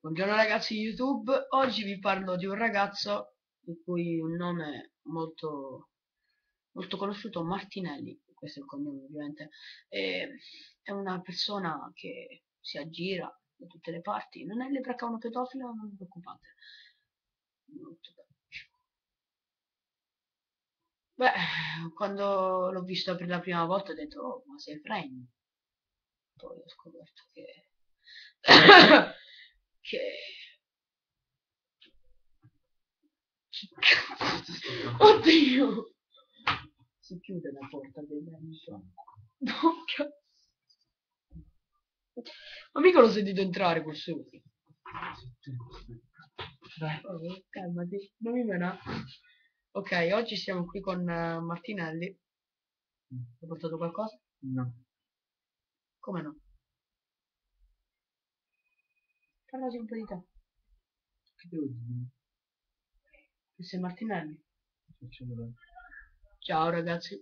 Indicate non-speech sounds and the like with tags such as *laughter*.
Buongiorno ragazzi di YouTube, oggi vi parlo di un ragazzo il cui nome è molto, molto conosciuto, Martinelli, questo è il cognome ovviamente, e, è una persona che si aggira da tutte le parti, non è lepre uno pedofilo, non vi preoccupate. Beh, quando l'ho visto per la prima volta ho detto, oh, ma sei Frame. Poi ho scoperto che *coughs* *coughs* che... Oddio! Si chiude la porta del dentro. No, cazzo. Ma mica l'ho sentito entrare quel suo. Dai, oh, calmati, non mi mena. Ok, oggi siamo qui con uh, Martinelli. Mm. Hai portato qualcosa? No. Come no? Parlaci un po' di te. Che devo dire? Sei Martinelli. Ciao ragazzi.